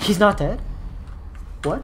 He's not dead?